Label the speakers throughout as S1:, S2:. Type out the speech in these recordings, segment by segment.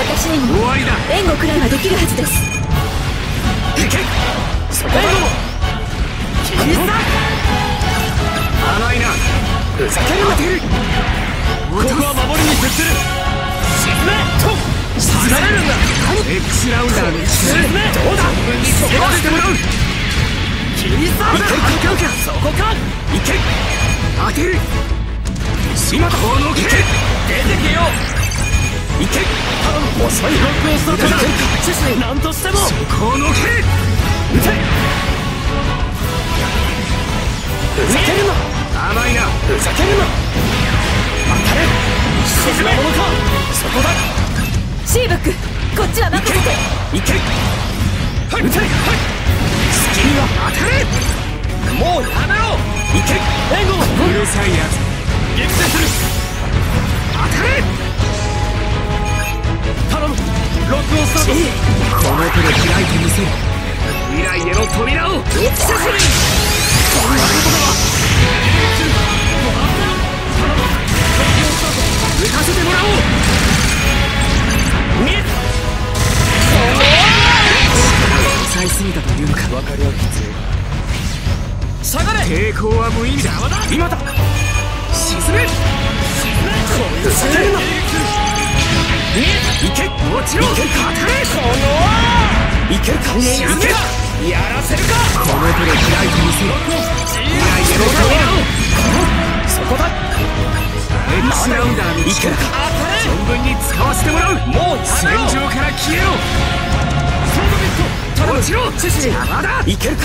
S1: 私にも援護くらいはできるはずです。
S2: 行け。そこだ切り裂甘いなふざけるな。ここは守りに徹する。沈め。と沈め。るんだ X ラウンダーの沈め。どうだ。分に背負わせてもらう。切り裂く。そこか。行け。当てる今だこのけ出てけよ行け頼む遅いロックをするからシュシュ何としてもそこをのけ撃て。ふざけるな甘いな。ふざけるな。当たれ沈め者かそこだ
S1: シーブックこっちは任せて。
S2: 行け。はい。撃てはい好きには当たれ。ックをスタートこの手で開いてみせる未来への扉を撃ち進みそんなことだわ撃たせてもらおう見え抑えすぎたというのか。分かりはきつい。下がれ。抵抗は無意味だ。今だ。沈め沈めふざけるな行けもちろんいけるか当たれこのいけるか沈めやらせるかこの手で開いてみせる未来への扉をそこだ X ラウンダーの力存分に使わせてもらうもう戦場から消えろソードビットもちろん邪魔だいけるか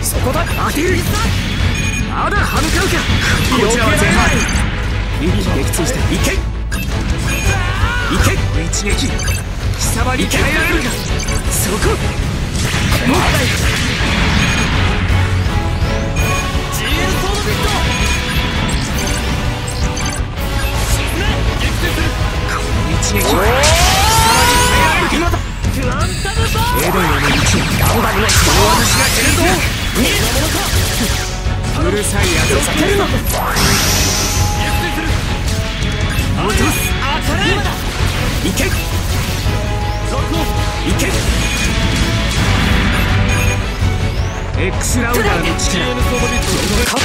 S2: そこだ当てるまだ歯向かうかこちらは前半一気撃墜したいけいけ。一撃貴様に耐えられるかそこもう自由ソードビット沈め激突この一撃は貴様に耐えられるか今だエデンへの道頑張りの人を私が蹴るぞ。見えたものかうるさいやつを避けるな X ラウンダーの力勝っ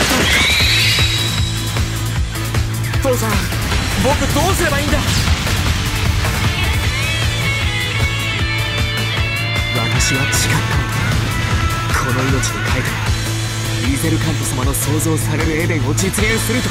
S2: た父さん僕どうすればいいんだ？私は誓ったのだ。この命に変えてリゼルカント様の創造されるエデンを実現すると。